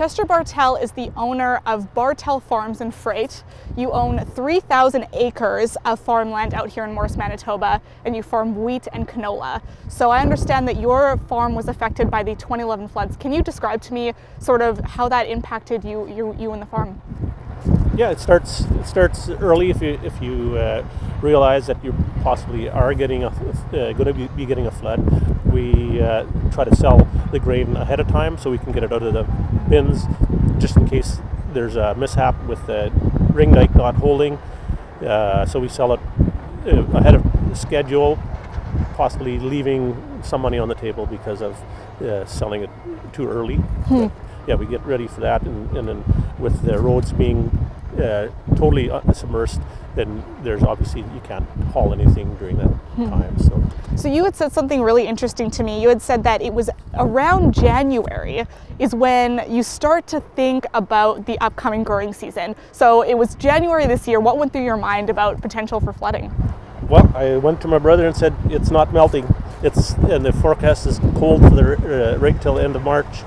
Chester Bartel is the owner of Bartel Farms and Freight. You own 3,000 acres of farmland out here in Morris, Manitoba, and you farm wheat and canola. So I understand that your farm was affected by the 2011 floods. Can you describe to me sort of how that impacted you, you, you and the farm? Yeah, it starts it starts early if you if you uh, realize that you possibly are getting a uh, going to be getting a flood. We uh, try to sell the grain ahead of time so we can get it out of the bins, just in case there's a mishap with the ring dike not holding. Uh, so we sell it uh, ahead of schedule, possibly leaving some money on the table because of uh, selling it too early. Hmm. yeah, we get ready for that, and, and then with the roads being uh, totally uh, submersed, then there's obviously you can't haul anything during that hmm. time. So. So you had said something really interesting to me. You had said that it was around January is when you start to think about the upcoming growing season. So it was January this year. What went through your mind about potential for flooding? Well, I went to my brother and said it's not melting. It's and the forecast is cold for the uh, right till the end of March.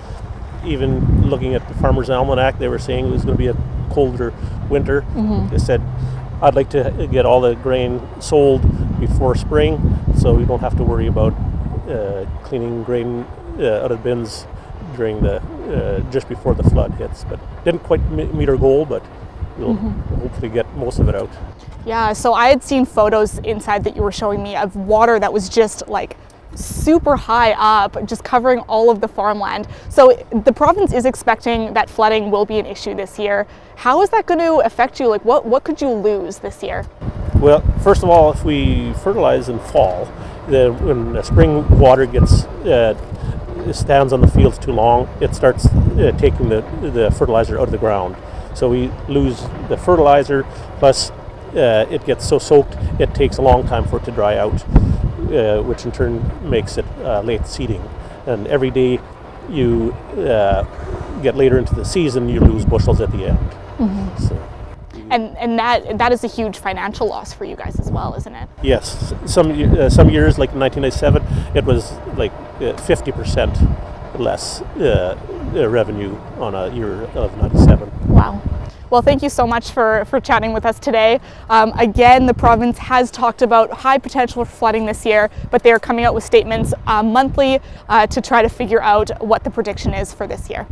Even looking at the Farmer's Almanac, they were saying it was going to be a colder winter. Mm-hmm. They said, I'd like to get all the grain sold before spring so we don't have to worry about uh, cleaning grain uh, out of bins during the uh, just before the flood hits. But didn't quite meet our goal, but we'll mm-hmm. hopefully get most of it out. Yeah, so I had seen photos inside that you were showing me of water that was just like super high up, just covering all of the farmland. So the province is expecting that flooding will be an issue this year. How is that going to affect you? Like, what, what could you lose this year? Well, first of all, if we fertilize in fall, the, when the spring water gets uh, stands on the fields too long, it starts uh, taking the, the fertilizer out of the ground. So we lose the fertilizer, plus uh, it gets so soaked, it takes a long time for it to dry out uh, which in turn makes it uh, late seeding. And every day you uh, get later into the season, you lose bushels at the end. Mm-hmm. So. And, and that that is a huge financial loss for you guys as well, isn't it? Yes. Some uh, some years, like 1997, it was like 50 uh, percent less uh, revenue on a year of 97. Wow. Well, thank you so much for, for chatting with us today. Um, again, the province has talked about high potential for flooding this year, but they are coming out with statements uh, monthly uh, to try to figure out what the prediction is for this year.